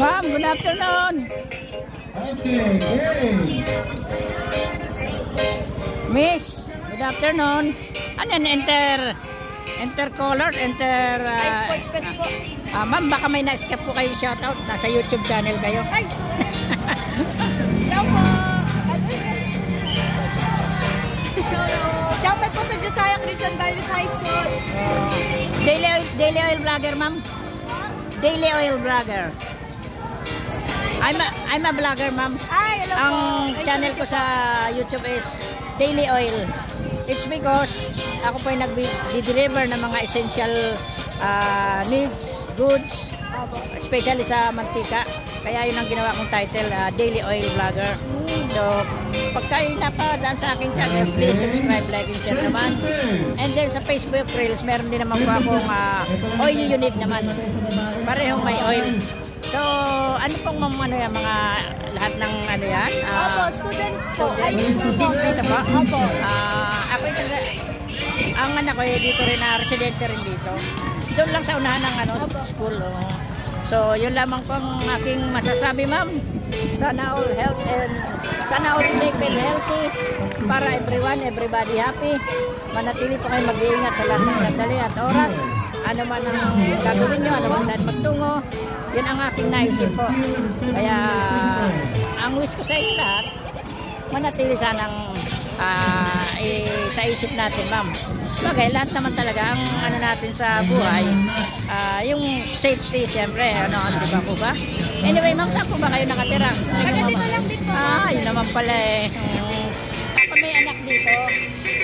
Ma'am, good afternoon. Okay, okay. Miss, good afternoon. And then enter, enter color, enter... Uh, sports fest po. Uh, Ma'am, baka may na-skip po kayo shoutout. Nasa YouTube channel kayo. Ay! Hello po. Ano sa Josiah Christian Valley High School. Daily, oil- daily oil vlogger, ma'am. Daily oil vlogger. I'm a, I'm a vlogger, ma'am. Ay, hello Ang po. Channel ko sa YouTube is Daily Oil. It's because ako po ay nag-deliver ng mga essential ah, needs, goods, especially sa mantika. Kaya yun ang ginawa kong title, ah, Daily Oil Vlogger. So, pag kayo napadaan sa aking channel, please subscribe, like, and share naman. And then sa Facebook Reels, meron din naman po akong uh, oil unique naman. Parehong may oil. So, ano pong mga, ano yan, mga lahat ng ano yan? Ah, Opo, students po. High students. po. Dito po? Opo. Ah, ako yung taga, ang anak ko eh, dito rin na residente rin dito. Doon lang sa unahan ng ano, Opo. school. oh. So, yun lamang po ang aking masasabi, ma'am. Sana all health and sana all safe and healthy para everyone, everybody happy. Manatili po kayo mag-iingat sa lahat ng sandali at oras. Ano man ang gagawin nyo, ano man saan magtungo. Yun ang aking naisip po. Kaya, ang wish ko sa inyo lahat, manatili sanang ah, eh, sa isip natin, ma'am. Bagay, lahat naman talaga ang ano natin sa buhay, ah, yung safety, siyempre, ano, ano, di ba po ba? Anyway, ma'am, saan po ba kayo nakatira? Taga dito lang din po. Ah, yun naman pala eh. Ako may anak dito.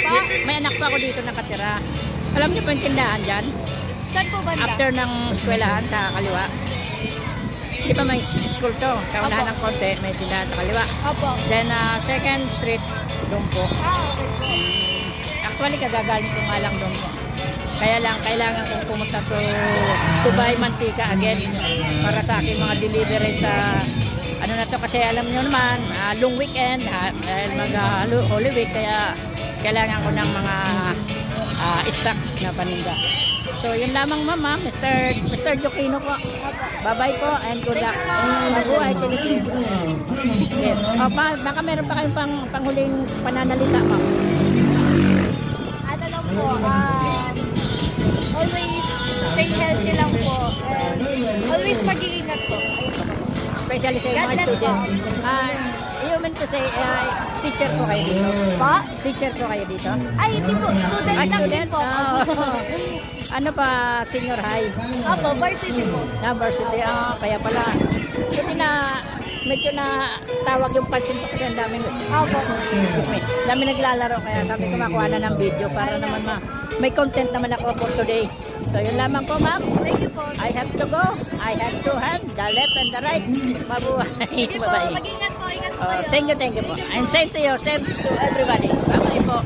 Pa, may anak pa ako dito nakatira. Alam niyo po yung tindahan dyan? Saan po banda? After ng eskwelahan, sa kaliwa. Di ba may school to? Kaunahan ng konti, may tindahan sa kaliwa. Opo. Then, uh, second street, doon po. Ah, okay. Actually, kagagaling ko nga lang doon po. Kaya lang, kailangan kong pumunta to, to buy mantika again para sa aking mga delivery sa ano na to kasi alam nyo naman, ah, long weekend, ha, dahil mag Holo- Holy Week, kaya kailangan ko ng mga ah, stock na paninda. So, yun lamang mama, Mr. Mr. Jokino po. Bye-bye po and good luck. Mabuhay, Pilipinas. Yes. O, ba, baka meron pa kayong pang, panghuling pananalita, ma'am. Ano lang po, um, always stay healthy lang po. And always mag-iingat po. Especially sa God mga bless student. po. Ah, to say, uh, teacher po kayo dito? Pa? Teacher po kayo dito? Ay, hindi po. Student Ah, lang din po. Ah, ano pa, senior high? Opo, varsity po. University, ah, kaya pala. Kasi na, medyo na tawag yung pansin ko kasi ang dami, Opo. excuse me, dami naglalaro kaya sabi ko makuha na ng video para naman ma, may content naman ako for today. So yun lamang po ma'am. Thank you po. I have to go. I have to have the left and the right. Mabuhay. Sige po, mag-ingat po. Ingat po Oh, kayo. thank you, thank you po. And safe to you, safe to everybody. Bye-bye po.